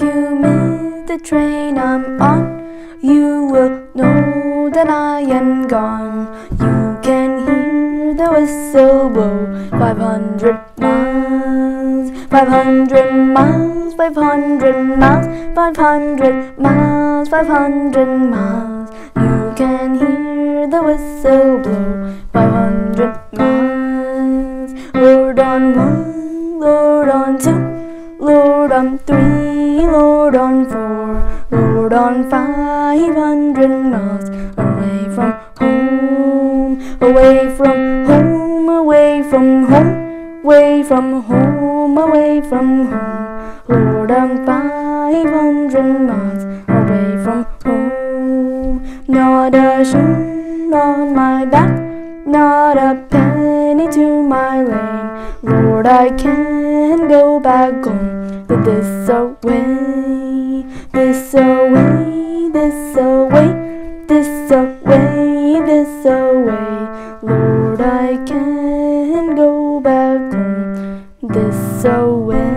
If you miss the train I'm on, you will know that I am gone. You can hear the whistle blow 500 miles, 500 miles, 500 miles, 500 miles, 500 miles. You can hear the whistle blow 500 miles. Lord on one, Lord on two, Lord on three, On five hundred miles away from home, away from home, away from home, away from home, away from home. Lord, I'm five hundred miles away from home. Not a shoe on my back, not a penny to my lane. Lord, I can't go back home. This away, this away, this away, this away, this away. Lord, I can't go back home. This away.